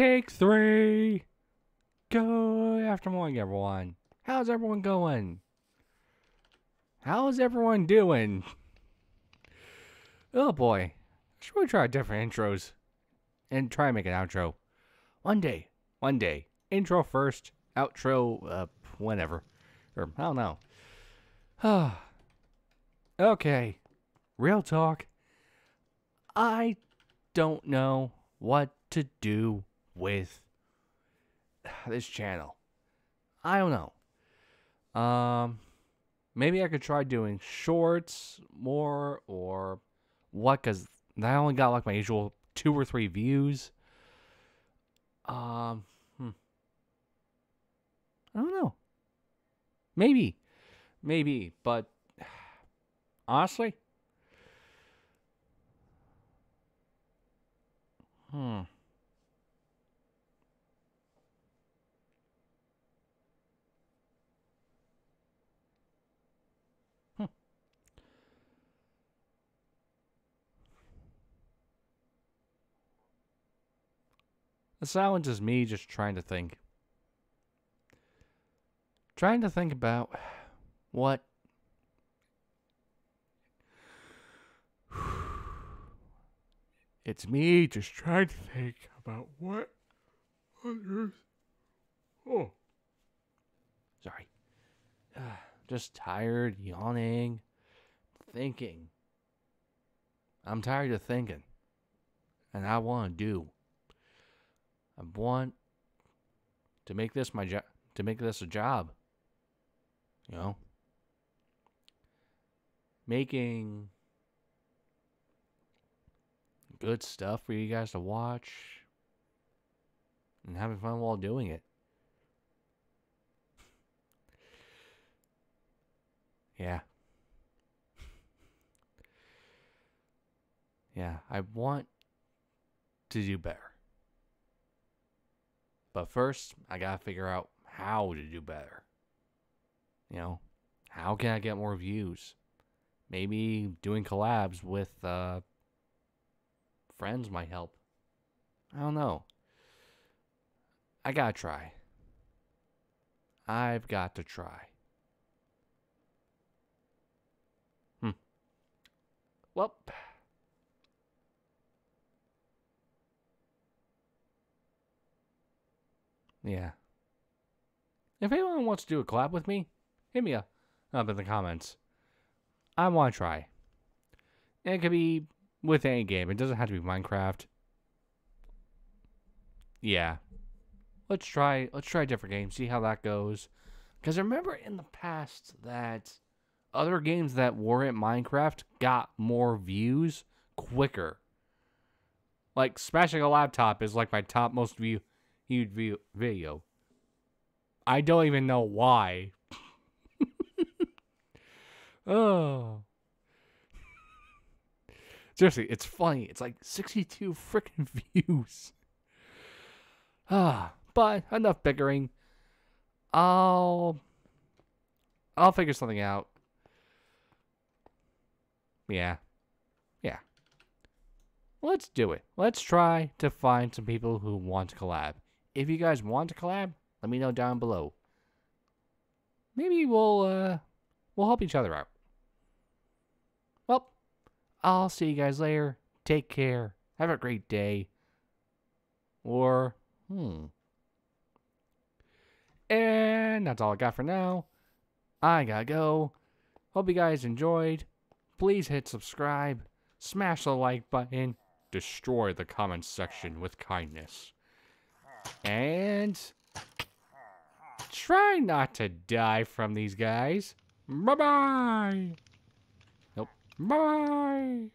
Take three. Good afternoon, everyone. How's everyone going? How's everyone doing? Oh boy. Should we try different intros and try and make an outro? One day. One day. Intro first, outro, uh, whenever. Or, I don't know. okay. Real talk. I don't know what to do with this channel. I don't know. Um, maybe I could try doing shorts more or what? Because I only got like my usual two or three views. Um, hmm. I don't know. Maybe, maybe, but honestly, hmm. The silence is me just trying to think. Trying to think about what. It's me just trying to think about what. Oh. Sorry. just tired, yawning, thinking. I'm tired of thinking. And I want to do. I want to make this my job, to make this a job. You know, making good stuff for you guys to watch and having fun while doing it. yeah. Yeah, I want to do better. But first, I got to figure out how to do better. You know, how can I get more views? Maybe doing collabs with uh, friends might help. I don't know. I gotta try. I've got to try. Hmm. Well. Yeah. If anyone wants to do a collab with me, hit me up up in the comments. I want to try. it could be with any game. It doesn't have to be Minecraft. Yeah. Let's try let's try a different game, see how that goes. Cuz I remember in the past that other games that weren't Minecraft got more views quicker. Like smashing a laptop is like my top most view huge video. I don't even know why. oh. Seriously, it's funny. It's like 62 freaking views. Ah, but enough bickering. I'll I'll figure something out. Yeah. Yeah. Let's do it. Let's try to find some people who want to collab if you guys want to collab, let me know down below. Maybe we'll uh we'll help each other out. Well, I'll see you guys later. Take care. Have a great day. Or hmm. And that's all I got for now. I gotta go. Hope you guys enjoyed. Please hit subscribe, smash the like button, destroy the comments section with kindness. And try not to die from these guys. Bye-bye. Nope. Bye.